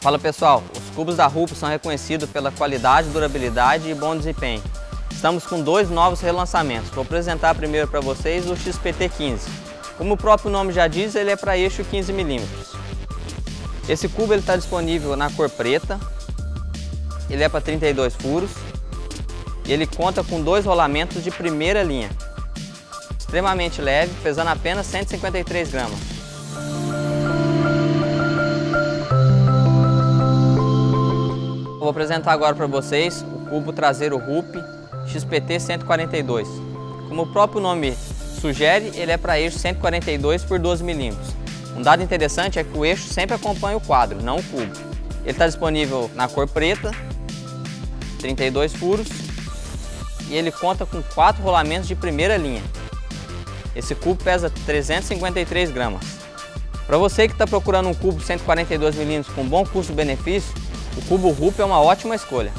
Fala pessoal, os cubos da Rupo são reconhecidos pela qualidade, durabilidade e bom desempenho. Estamos com dois novos relançamentos. Vou apresentar primeiro para vocês o XPT15. Como o próprio nome já diz, ele é para eixo 15mm. Esse cubo está disponível na cor preta, ele é para 32 furos e ele conta com dois rolamentos de primeira linha. Extremamente leve, pesando apenas 153 gramas. Vou apresentar agora para vocês o cubo traseiro RUP XPT 142. Como o próprio nome sugere, ele é para eixo 142 por 12 milímetros. Um dado interessante é que o eixo sempre acompanha o quadro, não o cubo. Ele está disponível na cor preta, 32 furos, e ele conta com quatro rolamentos de primeira linha. Esse cubo pesa 353 gramas. Para você que está procurando um cubo 142 milímetros com bom custo-benefício, o cubo RUP é uma ótima escolha.